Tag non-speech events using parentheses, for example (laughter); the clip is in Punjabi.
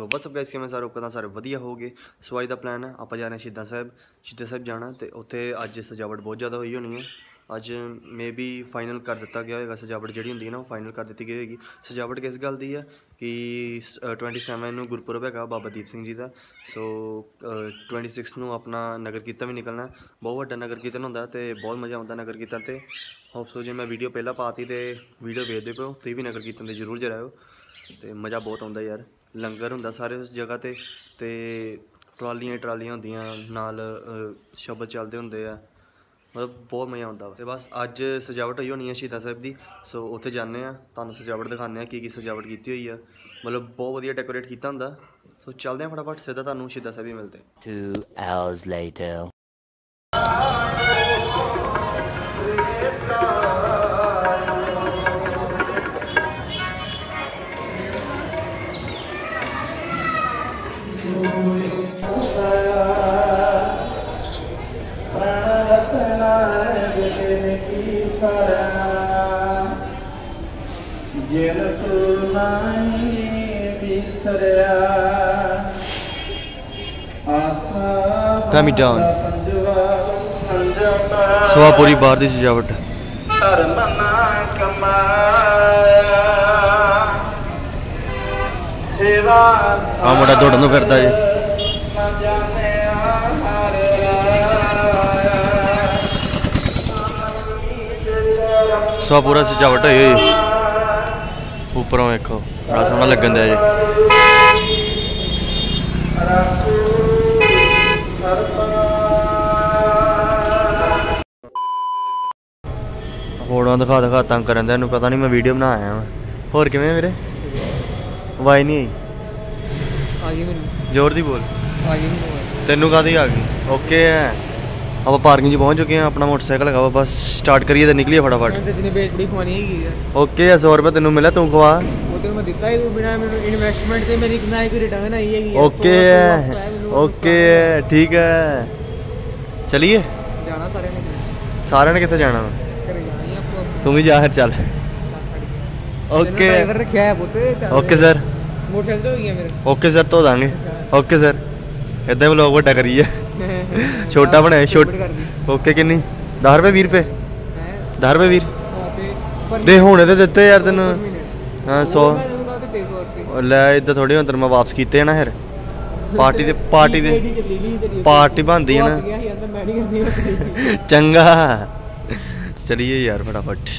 ਸੋ ਬਸ ਅਪ ਗਾਇਸ ਕਿਵੇਂ ਸਾਰੇ? ਉਪਕਰਨ ਸਾਰੇ ਵਧੀਆ ਹੋਗੇ ਸੋ ਅੱਜ ਦਾ ਪਲਾਨ ਹੈ ਆਪਾਂ ਜਾ ਰਹੇ ਹਾਂ ਸ਼ਹੀਦਾਂ ਸਾਹਿਬ ਸ਼ਹੀਦਾਂ ਸਾਹਿਬ ਜਾਣਾ ਤੇ ਉੱਥੇ ਅੱਜ ਸਜਾਵਟ ਬਹੁਤ ਜ਼ਿਆਦਾ ਹੋਈ ਹੋਣੀ ਹੈ ਅੱਜ ਮੇ ਮੇਬੀ ਫਾਈਨਲ ਕਰ ਦਿੱਤਾ ਗਿਆ ਹੋਵੇਗਾ ਸਜਾਵਟ ਜਿਹੜੀ ਹੁੰਦੀ ਹੈ ਨਾ ਉਹ ਫਾਈਨਲ ਕਰ ਦਿੱਤੀ ਗਈ ਹੋਵੇਗੀ ਸਜਾਵਟ ਕਿਸ ਗੱਲ ਦੀ ਹੈ ਕਿ ਸ- ਅ, 27 ਨੂੰ ਗੁਰਪੁਰਬ ਹੈਗਾ ਬਾਬਾ ਦੀਪ ਸਿੰਘ ਜੀ ਦਾ। ਸੋ ਅ, 26 ਨੂੰ ਆਪਣਾ ਨਗਰ ਕੀਰਤਨ ਵੀ ਨਿਕਲਣਾ। ਬਹੁਤ ਵੱਡਾ ਨਗਰ ਕੀਰਤਨ ਹੁੰਦਾ ਤੇ ਬਹੁਤ ਮਜ਼ਾ ਆਉਂਦਾ ਨਗਰ ਕੀਰਤਨ ਤੇ। ਹੋਪ ਸੋ ਜੇ ਮੈਂ ਵੀਡੀਓ ਪਹਿਲਾਂ ਪਾਤੀ ਤੇ ਵੀਡੀਓ ਵੇਖਦੇ ਪਿਓ ਤੁਸੀਂ ਵੀ ਨਗਰ ਕੀਰਤਨ ਤੇ ਜ਼ਰੂਰ ਜਰਾਇਓ ਤੇ ਮਜ਼ਾ ਬਹੁਤ ਆਉਂਦਾ ਯਾਰ। ਲੰਗਰ ਹੁੰਦਾ ਸਾਰੇ ਉਸ ਜਗ੍ਹਾ ਤੇ ਤੇ ਟਰਾਲੀਆਂ ਟਰਾਲੀਆਂ ਹੁੰਦੀਆਂ, ਨਾਲ ਸ਼ਬਦ ਚੱਲਦੇ ਹੁੰਦੇ ਆ। ਮਤਲਬ ਬਹੁਤ ਮਜ਼ਾ ਆਉਂਦਾ ਵਾ। ਤੇ ਬਸ ਅੱਜ ਸਜਾਵਟ ਹੋਈ ਹੋਣੀ ਹੈ ਸ਼ਹੀਦਾ ਸਾਹਿਬ ਦੀ, ਸੋ ਉੱਥੇ ਜਾਂਦੇ ਆ। ਤੁਹਾਨੂੰ ਸਜਾਵਟ ਦਿਖਾਉਂਦੇ ਆ ਕੀ ਕੀ ਸਜਾਵਟ ਕੀਤੀ ਹੋਈ ਆ। ਮਤਲਬ ਬਹੁਤ ਵਧੀਆ ਡੈਕੋਰੇਟ ਕੀਤਾ ਹੁੰਦਾ। ਸੋ ਚੱਲਦੇ ਆ ਫਟਾਫਟ, ਸਿੱਧਾ ਤੁਹਾਨੂੰ ਸ਼ਹੀਦਾਂ ਸਾਹਿਬ ਹੀ ਮਿਲਦੇ। Two hours later. ਜਿਨ ਤੂੰ ਨਹੀਂ ਵਿਸਰਿਆ ਆਸਾ Calm it down. ਪੰਜਵਾ ਸੰਜਮ ਸੋ ਆ ਪੂਰੀ ਬਾਹਰ ਦੀ ਸਜਾਵਟ ਧਰਮ ਨਾ ਕਮਾਇਆ ਸੇਵਾ ਆ ਮੁੰਡਾ ਦੌੜਨ ਨੂੰ ਫਿਰਦਾ ਜੀ ਰਾਇਆ ਸੋ ਆ ਪੂਰਾ ਸਜਾਵਟ ਹੋਈ ਹੋਈ। ਉੱਪਰੋਂ ਵੇਖੋ ਬੜਾ ਸੋਹਣਾ ਲੱਗਣ ਦਿਆ ਜੀ। ਫੋਟੋਆਂ ਦਿਖਾ ਦਿਖਾ ਤੰਗ ਕਰਨ ਦਾ ਇਹਨੂੰ ਪਤਾ ਨਹੀਂ ਮੈਂ ਵੀਡੀਓ ਬਣਾ ਆਇਆ ਵਾਂ। ਹੋਰ ਕਿਵੇਂ ਵੀਰੇ? ਵਾਈ ਨਹੀਂ ਆਈ? ਆ ਗਈ ਮੈਨੂੰ ਜ਼ੋਰ ਦੀ ਬੋਲ। ਆ ਗਈ ਮੈਨੂੰ ਤੈਨੂੰ ਕਾਦੀ ਆ ਗਈ? ਓਕੇ ਹੈ। ਆਪਾਂ ਪਾਰਕਿੰਗ 'ਚ ਪਹੁੰਚ ਚੁੱਕੇ ਹਾਂ ਆਪਣਾ ਮੋਟਰਸਾਈਕਲ ਹੈਗਾ ਵਾ ਬਸ ਸਟਾਰਟ ਕਰੀਏ ਤੇ ਨਿਕਲੀਏ ਫਟਾਫਟ। ਤੇ ਜਿਹਨੇ ਬੜੀ ਖਵਾਣੀ ਹੈਗੀ ਆ। ਓਕੇ ਆ 100 ਰੁਪਏ ਤੈਨੂੰ ਮਿਲਿਆ ਤੂੰ ਖਵਾ। ਉਹ ਤੈਨੂੰ ਮੈਂ ਦਿੱਤਾ ਹੀ ਤੂੰ ਬਿਨਾ ਮੈਨੂੰ ਇਨਵੈਸਟਮੈਂਟ ਤੇ ਮੇਰੀ ਕਿੰਨਾ ਕੋਈ ਰਿਟਰਨ ਆਈ ਹੈਗੀ ਆ। ਓਕੇ ਸੌ- ਸੌ ਹੈ ਵਾਪਸ ਆਇਆ ਮੈਨੂੰ, ਓਕੇ ਹੈ ਠੀਕ ਹੈ। ਚਲਿਏ? ਜਾਣਾ ਸਾਰਿਆਂ ਨੇ ਸਾਰਿਆਂ ਨੇ ਕਿੱਥੇ ਜਾਣਾ? ਵਾ? ਘਰੇ ਜਾਣਾ ਹੀ ਆਪੋ। ਤੂੰ ਵੀ ਜਾ ਫਿਰ ਚੱਲ। ਓਕੇ। ਡਰਾਈਵਰ ਰੱਖਿਆ ਹੈ ਪੁੱਤ ਚੱਲ। Okay sir. ਮੋਟਰਸਾਈਕਲ ਤੇ ਹੋ ਗਿਆ ਮੇਰੇ ਓਕੇ ਸਰ ਧੋ ਦਾਂਗੇ। Okay sir. ਇਦਾਂ ਹੀ ਵਲੋਗ ਵੱਡਾ ਕਰੀਏ। (laughs) ਛੋਟਾ ਬਣਾਇਆ ਛੋਟ ਓਕੇ ਕਿੰਨੀ 10 ਰੁਪਏ 20 ਰੁਪਏ। ਹੈ? 10 ਰੁਪਏ ਵੀਰ 100 ਤੇ ਪਰ ਦੇ ਹੁਣੇ ਤੇ ਦਿੱਤੇ ਯਾਰ ਤੈਨੂੰ। ਹਾਂ 100 ਮੈਂ ਉਹਦਾ ਤੇ 100 ਰੁਪਏ। ਉਹ ਲੈ ਇਦਾਂ ਥੋੜੀ ਹੁਣ ਤੈਨੂੰ ਮੈਂ ਵਾਪਸ ਕੀਤੇ ਆ ਨਾ ਫਿਰ। ਪਾਰਟੀ ਦੇ ਪਾਰਟੀ ਦੇ ਪਾਰਟੀ ਬਣਦੀ ਹੈ ਨਾ। ਚੰਗਾ। ਚਲਿਏ ਯਾਰ ਫਟਾਫਟ।